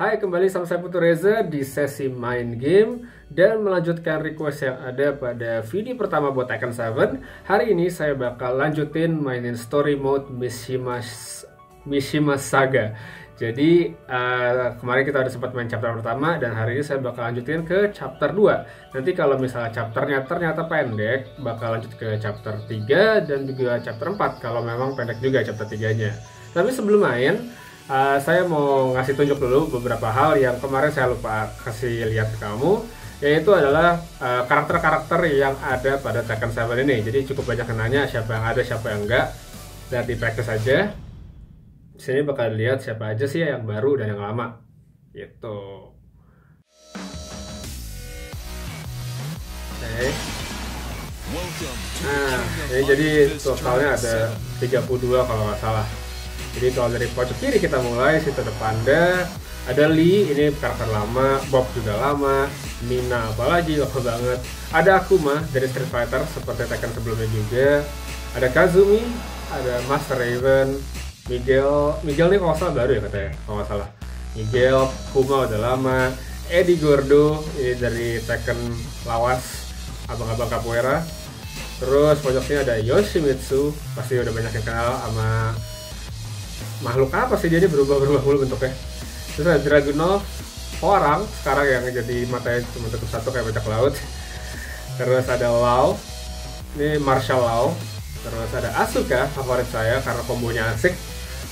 Hai, kembali sama saya Putu Reza di sesi main game dan melanjutkan request yang ada pada video pertama buat Tekken 7. Hari ini saya bakal lanjutin mainin story mode Mishima Mishima Saga. Jadi uh, kemarin kita udah sempat main chapter pertama dan hari ini saya bakal lanjutin ke chapter 2. Nanti kalau misalnya chapternya ternyata pendek, bakal lanjut ke chapter 3 dan juga chapter 4 kalau memang pendek juga chapter 3-nya. Tapi sebelum main, uh, saya mau ngasih tunjuk dulu beberapa hal yang kemarin saya lupa kasih lihat kamu yaitu adalah eh, karakter-karakter uh, yang ada pada Tekken 7 ini. Jadi cukup banyak yang nanya siapa yang ada siapa yang enggak. Dan di practice aja. Sini bakal lihat siapa aja sih yang baru dan yang lama. Gitu. Oke. Okay. nah ini jadi totalnya ada 32 kalau nggak salah jadi kalau dari pojok kiri kita mulai situ ada Panda ada Lee ini karakter lama Bob juga lama Mina apalagi lama banget. Ada Akuma dari Street Fighter seperti Tekken sebelumnya juga. Ada Kazumi ada Master Raven Miguel Miguel ini kalau salah baru ya katanya kalau nggak salah. Miguel Kuma udah lama Eddie Gordo ini dari Tekken lawas abang-abang capoeira. Terus pojok sini ada Yoshimitsu pasti udah banyak yang kenal sama makhluk apa sih dia berubah-berubah mulu bentuknya? Terus ada Dragunov orang sekarang yang jadi matanya cuma tutup satu kayak bajak laut. Terus ada Lau ini Marshall Lau. Terus ada Asuka favorit saya karena kombonya asik.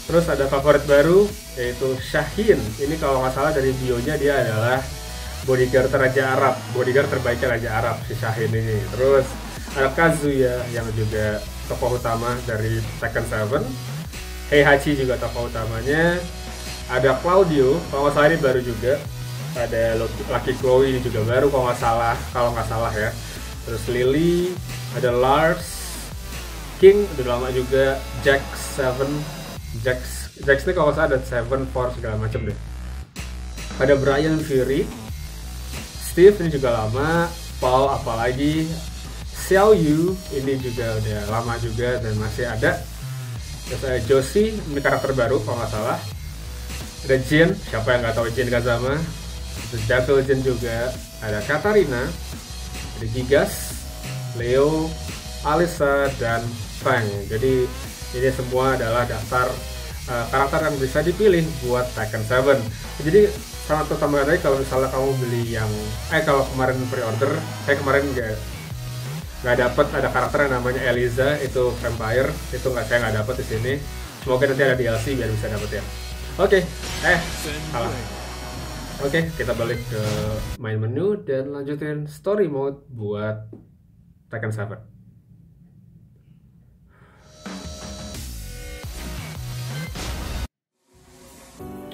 Terus ada favorit baru yaitu Shahin. Ini kalau nggak salah dari bionya dia adalah bodyguard Raja Arab bodyguard terbaiknya Raja Arab si Shahin ini. Terus ada Kazuya yang juga tokoh utama dari Tekken 7 Heihachi juga tokoh utamanya. Ada Claudio kalau nggak salah ini baru juga. Ada Lucky Chloe ini juga baru kalau nggak salah kalau nggak salah ya. Terus Lily ada Lars King udah lama juga. Jack Seven Jack Jack ini kalau nggak salah ada Seven Four segala macam deh. Ada Brian Fury Steve ini juga lama. Paul apalagi? Xiao Yu ini juga udah lama juga dan masih ada terus ada Josie ini karakter baru kalau nggak salah. Ada Jin siapa yang nggak tahu Jin Kazama? Terus Devil Jin juga. Ada Katarina ada Gigas Leo Alisa dan Fang. Jadi ini semua adalah daftar uh, karakter yang bisa dipilih buat Tekken 7 jadi sangat utama tadi kalau misalnya kamu beli yang eh kalau kemarin pre-order saya kemarin nggak nggak dapet ada karakter yang namanya Eliza itu vampire itu nggak saya nggak dapet di sini semoga nanti ada DLC biar bisa dapet ya oke okay. eh salah oke okay, kita balik ke main menu dan lanjutin story mode buat Tekken 7 oke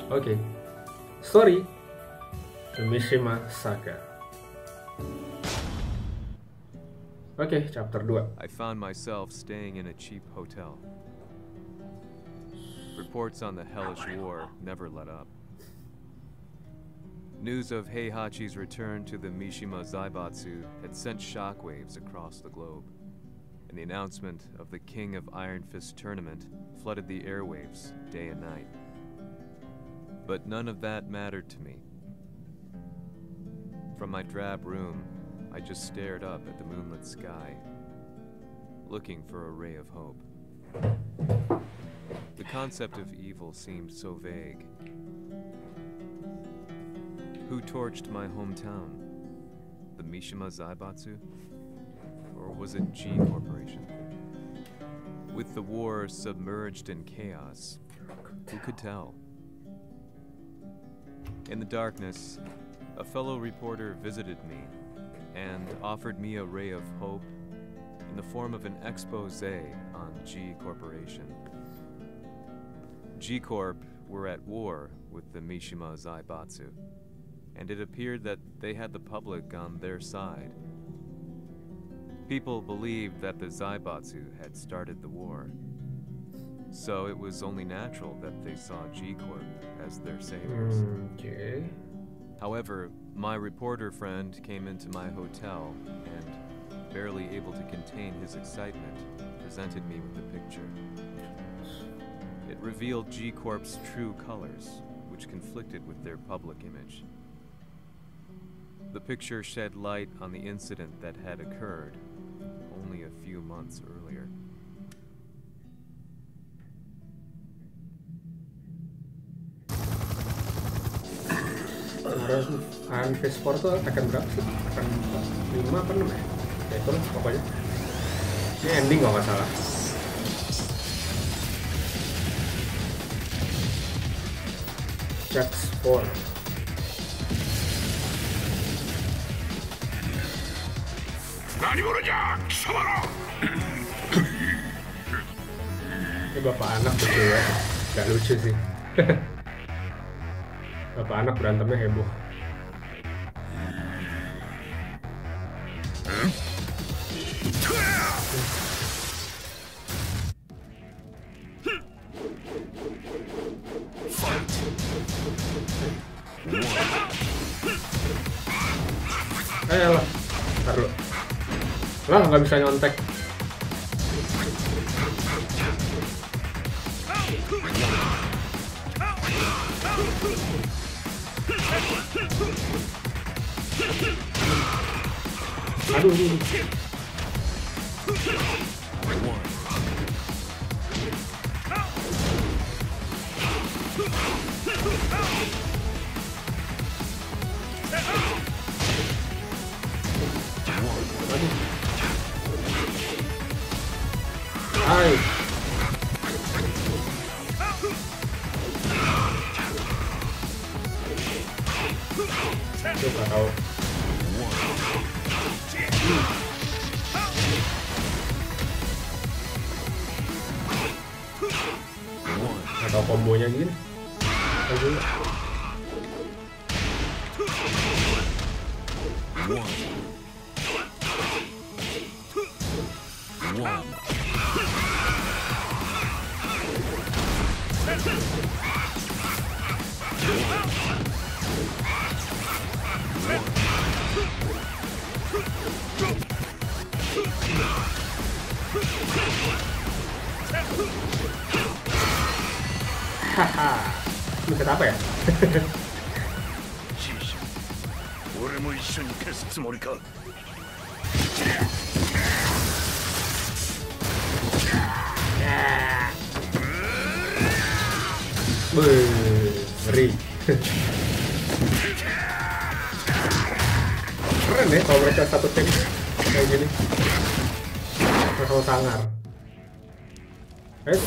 okay. story Mishima Saga Okay, chapter 2. I found myself staying in a cheap hotel. Reports on the hellish war never let up. News of Heihachi's return to the Mishima Zaibatsu had sent shockwaves across the globe, and the announcement of the King of Iron Fist tournament flooded the airwaves day and night. But none of that mattered to me. From my drab room, I just stared up at the moonlit sky, looking for a ray of hope. The concept of evil seemed so vague. Who torched my hometown? The Mishima Zaibatsu? Or was it G Corporation? With the war submerged in chaos, who could tell? In the darkness, a fellow reporter visited me and offered me a ray of hope in the form of an expose on G Corporation. G Corp were at war with the Mishima Zaibatsu, and it appeared that they had the public on their side. People believed that the Zaibatsu had started the war, so it was only natural that they saw G Corp as their saviors. Mm, okay. However, my reporter friend came into my hotel and, barely able to contain his excitement, presented me with the picture. It revealed G Corp's true colors, which which conflicted with their public image. The picture shed light on the incident that had occurred only a few months earlier. Iron Fist 4 tuh akan berapa sih? Akan 5 apa 6 ya? Ya itu lah pokoknya. Ini ending kalau nggak salah. Jax 4 Ini bapak anak lucu ya. Gak lucu sih. Bapak anak berantemnya heboh nggak bisa nyontek. Aduh, aduh, aduh. mean? One. One. update apa ya? Keren ya kalau mereka satu tim kayak gini. Terlalu sangar. Eh,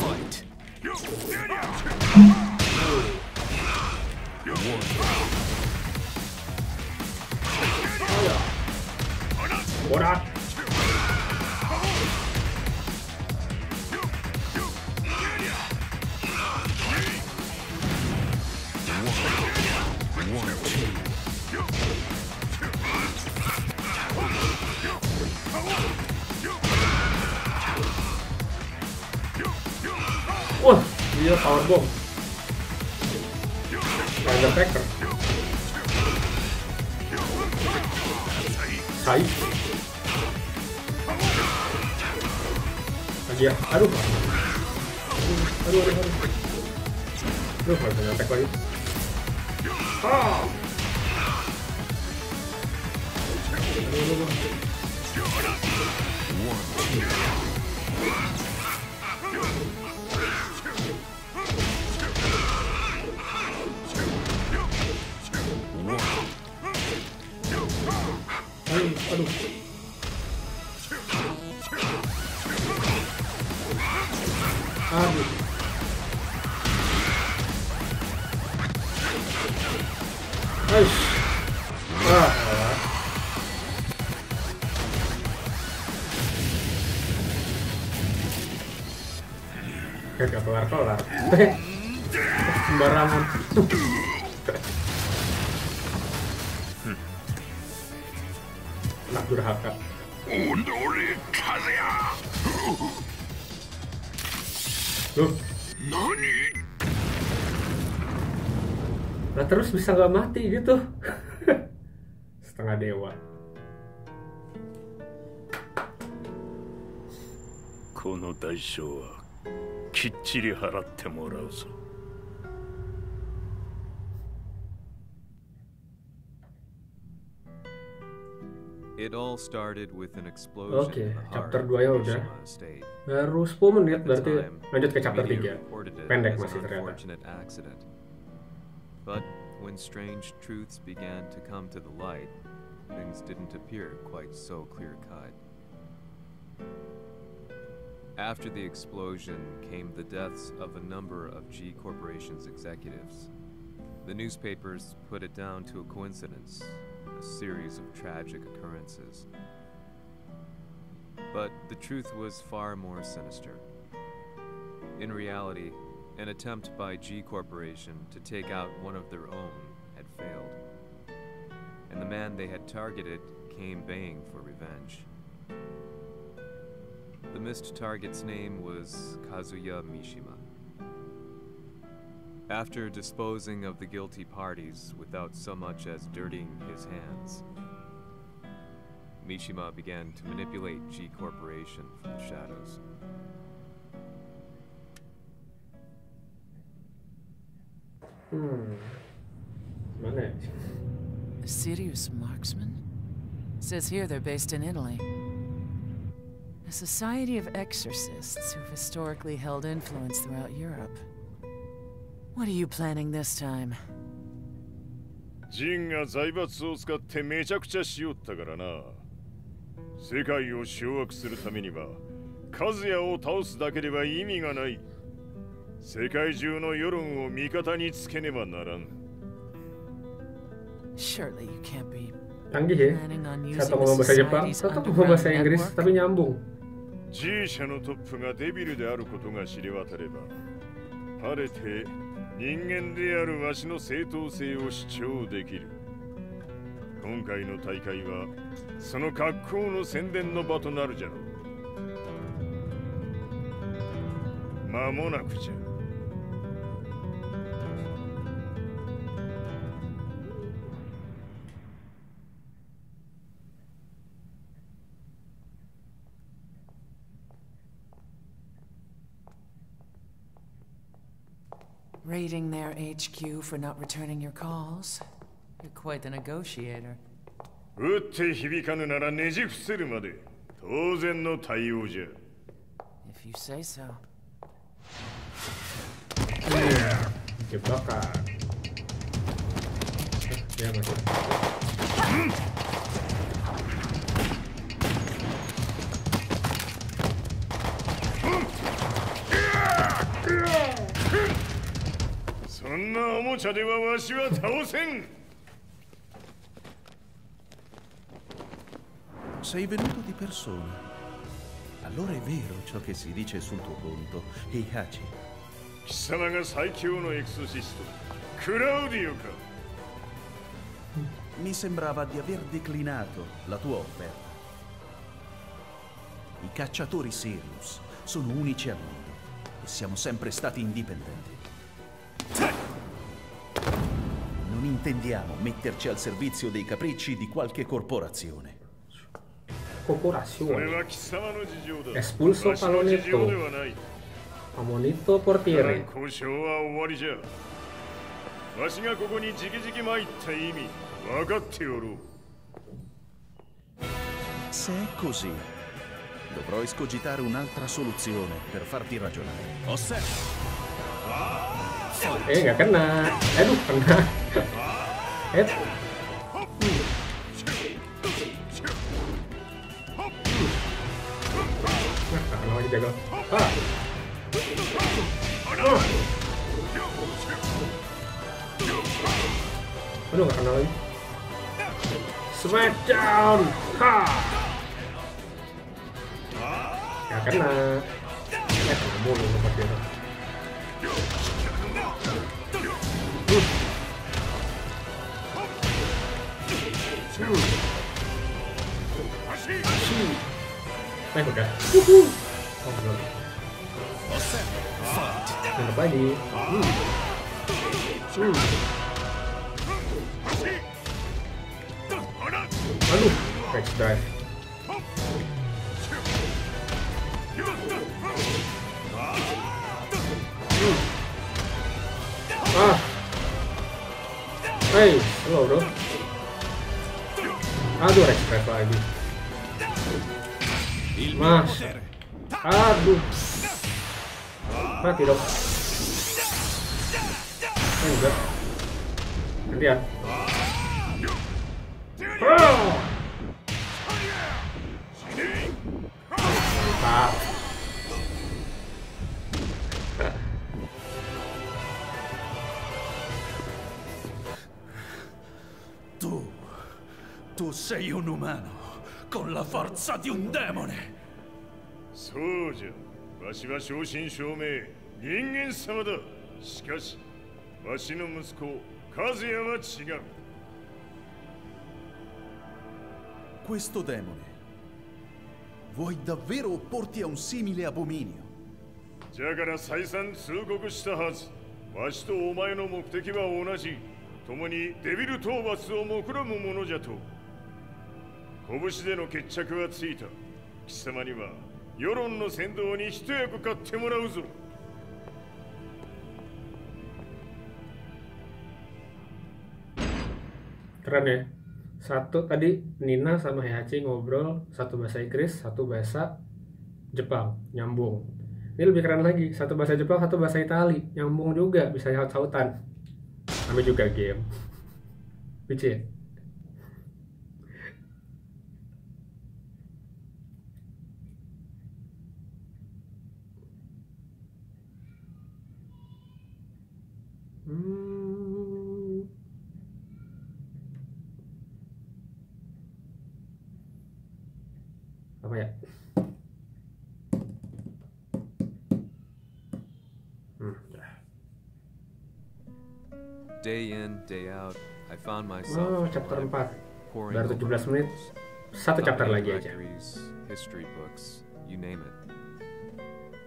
warning. What up? One, two. One, we are hard bomb. find a backer. Side. Aquí, Arufa. Aru, ah, Aru, Aru. No ah, es falta, ahí. ¡Ah! Aduh, aduh. Aish. Ah, gak kelar-kelar. Sembarangan. Durhaka. おのれ風や Loh, 何 lah terus bisa nggak mati gitu. Setengah dewa. この代償はきっちり払ってもらうぞ It all started with an explosion Oke, in the heart chapter of 2 ya the udah. Baru 10 menit berarti lanjut ke chapter 3. Pendek masih ternyata. But when strange truths began to come to the light, things didn't appear quite so clear-cut. After the explosion came the deaths of a number of G Corporation's executives. The newspapers put it down to a coincidence, a series of tragic occurrences. But the truth was far more sinister. In reality, an attempt by G Corporation to take out one of their own had failed. And the man they had targeted came baying for revenge. The missed target's name was Kazuya Mishima. After disposing of the guilty parties without so much as dirtying his hands, Mishima began to manipulate G Corporation from the shadows. Hmm. Mana ya? Sirius Marksman? Says here they're based in Italy. A society of exorcists who've historically held influence throughout Europe. What are you planning this time? ジンが財閥を使ってめちゃくちゃしよったからな世界を掌握するためにはカズヤを倒すだけでは意味がない世界中の世論を味方につけねばならん Surely you can't be Canggih ya. planning on using Satu the ngomong bahasa Jepang, society's satu ngomong bahasa underground Inggris, network? tapi nyambung. G 社のトップがデビルであることが知れ渡れば晴れて人間であるわしの正当性を主張できる。今回の大会はその格好の宣伝の場となるじゃろう。間もなくじゃ。Raiding their HQ for not returning your calls? You're quite the negotiator. 打って響かぬならねじ伏せるまで当然の対応じゃ If you say so. Jebakan. Ya masih.「 そんなおもちゃではわしは倒せん!」 Sei venuto di persona. Allora è vero ciò che si dice sul tuo conto, Heihachi. 貴様が最強のエクソシストクラウディオか Mi sembrava di aver declinato la tua offerta. I cacciatori Sirius sono unici al mondo e siamo sempre stati indipendenti. Non intendiamo metterci al servizio dei capricci di qualche corporazione. そ Corporazione. れは貴様の事情だ Expulso わしの事情ではない Amonito だ Portiere. 交渉は終わりじゃわしがここに直々参った意味分かっておろう Se è così, dovrò escogitare un'altra soluzione per farti ragionare. えがかなえるかなえっ Jago. Ah. Oh. Aduh gak kenal lagi Smackdown Ha Gak kena Eh kena mulu tempat dia Two. Two. Vai qualquer. Uhul. Vamos jogar. Tendo baile. Uh. Uh. Malu. Catch drive. Uh. Ah! Hey, hello. Adore tre paghi. Ma... Adu... Ah, Fatilo. Venga. Andiamo. sei un umano con la forza di un demone. そうじゃわしは正真正銘人間様だしかしわしの息子和也は違う Questo demone. Vuoi davvero opporti a un simile abominio? じゃから再三通告したはずわしとお前の目的は同じ共にデビル討伐を目論むものじゃと 拳での決着はついた貴様には世論の先導に一役買ってもらうぞ Keren ya. Satu tadi Nina sama Heihachi ngobrol satu bahasa Inggris, satu bahasa Jepang, nyambung. Ini lebih keren lagi, satu bahasa Jepang, satu bahasa Itali, nyambung juga, bisa saut-sautan. Namanya juga game. Lucu ya? Oh, chapter library, 4. poring Baru over 17 menit. Satu chapter lagi aja. history books, you name it.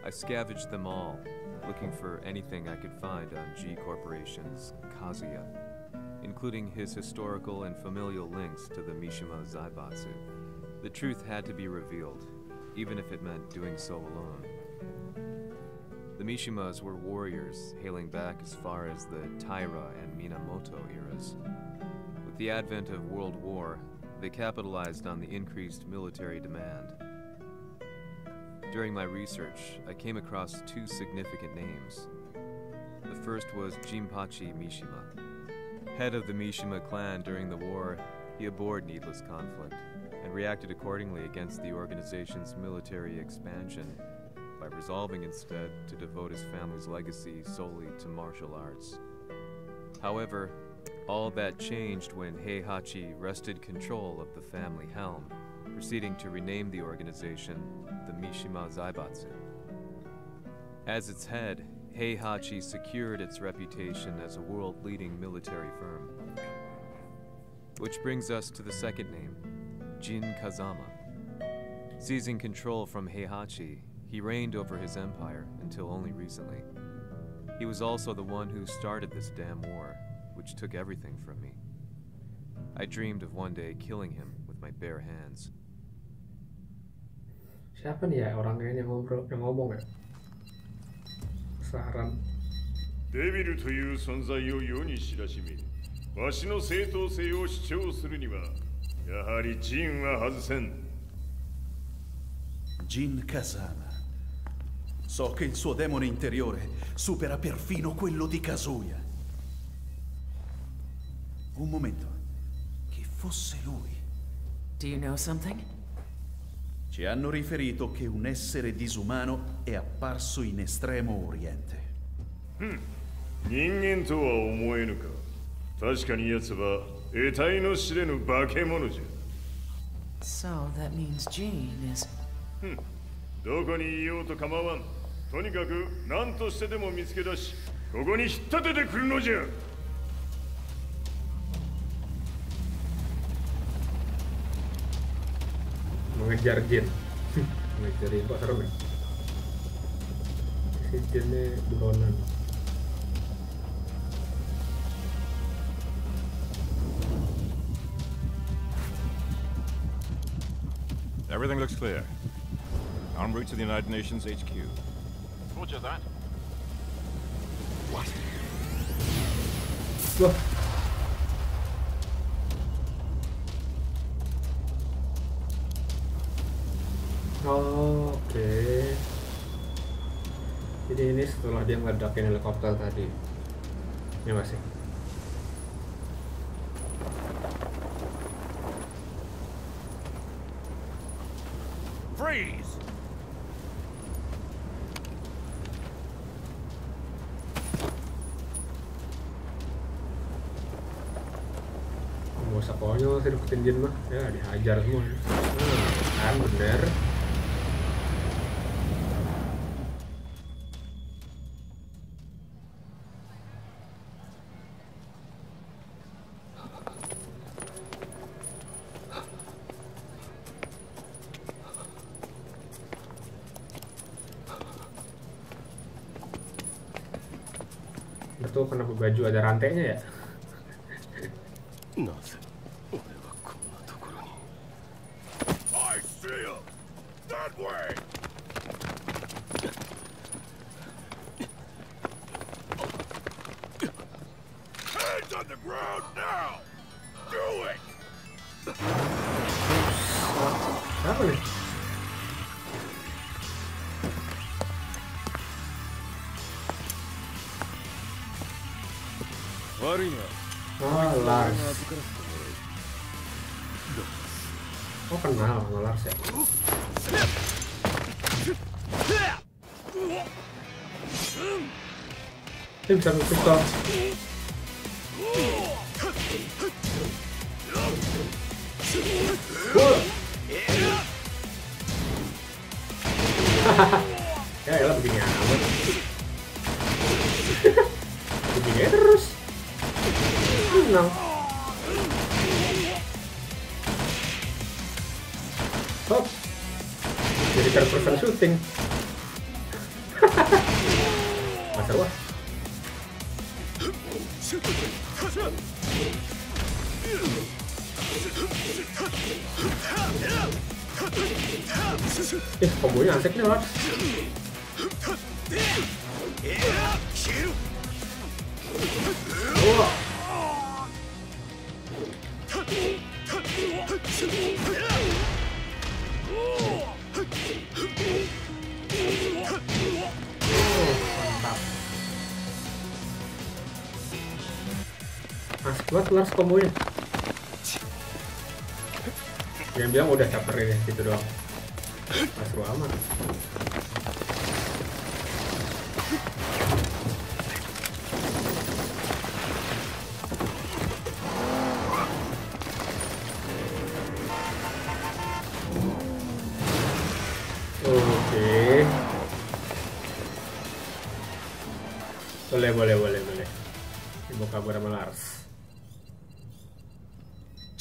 I scavenged them all, looking for anything I could find on G Corporation's Kazuya, including his historical and familial links to the Mishima Zaibatsu. The truth had to be revealed, even if it meant doing so alone. The Mishimas were warriors hailing back as far as the Taira and Minamoto eras. The advent of World War, they capitalized on the increased military demand. During my research, I came across two significant names. The first was Jinpachi Mishima. Head of the Mishima clan during the war, he abhorred needless conflict and reacted accordingly against the organization's military expansion by resolving instead to devote his family's legacy solely to martial arts. However, all that changed when Heihachi wrested control of the family helm, proceeding to rename the organization the Mishima Zaibatsu. As its head, Heihachi secured its reputation as a world leading military firm. Which brings us to the second name, Jin Kazama. Seizing control from Heihachi, he reigned over his empire until only recently. He was also the one who started this damn war, which took everything from me. I dreamed of one day killing him with my bare hands. Siapa nih ya orangnya yang ngobrol, yang ngomong ya? Saran. デビルという存在を世に知らしめわしの正当性を主張するにはやはりジンは外せん Jin Kazama. So che il suo demone interiore supera perfino quello di Kazuya. Un momento. Chi fosse lui? Do you know something? Ci hanno riferito che un essere disumano è apparso in estremo oriente. 人間とは思えぬか確かに奴は得体の知れぬ化け物じゃ So that means Jean is. どこにいようと構わんとにかく何としてでも見つけ出しここに引っ立ててくるのじゃ mengejar jin mengejar jin kok serem ya si jinnya buronan Everything looks clear. En route to the United Nations HQ. Roger that. wah Oh, oke. Jadi ini setelah dia ngeledakin helikopter tadi. Ya masih. Freeze! Gak usah konyol sih deketin Jin mah. Ya dihajar semua. Hmm, kan bener. ada rantainya ya? ya. That way! Oh, Lars. Oh, kenal sama Lars ya? Dia bisa ambil pistol. Wah. ya elah begini amat. No. Oh. Dedicar for shooting. Masawa. Ih, kombonya antek nih, Lars. Banget Lars kombonya. Yang bilang udah chapter ini gitu doang. Seru amat.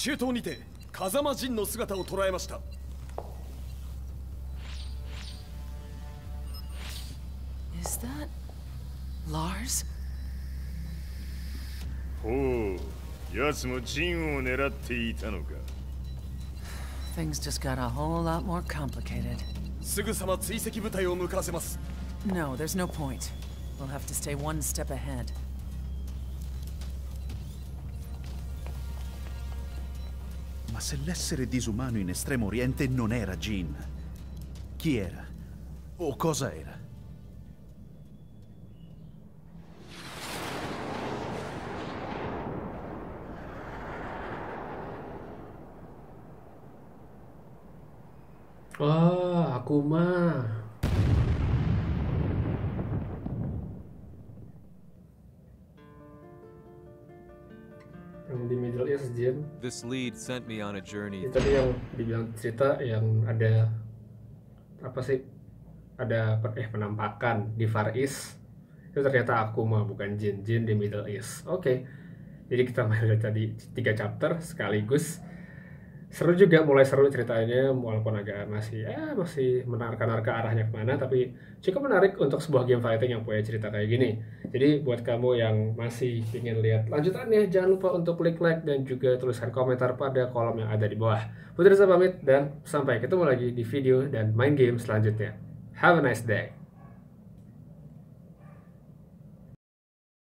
中東にて風間陣の姿を捉えました Is that Lars? ほう、奴もジンを狙っていたのか。Things just got a whole lot more complicated. すぐさま追跡部隊を向かわせます No, there's no point. We'll have to stay one step ahead. Se l'essere disumano in Estremo Oriente non era Jin, chi era? O cosa era? Oh, aku mah. Yang di Middle East, Jin. This lead sent me on a journey Itu tadi yang dibilang cerita yang ada apa sih? Ada eh penampakan di Far East. Itu ternyata aku mah bukan Jin, Jin di Middle East. Oke. Jadi kita main dari tadi tiga chapter sekaligus. Seru juga, mulai seru ceritanya walaupun agak masih ya masih menarik-narik arahnya ke mana, tapi cukup menarik untuk sebuah game fighting yang punya cerita kayak gini. Jadi buat kamu yang masih ingin lihat lanjutannya, jangan lupa untuk klik like dan juga tuliskan komentar pada kolom yang ada di bawah. Putri saya pamit dan sampai ketemu lagi di video dan main game selanjutnya. Have a nice day.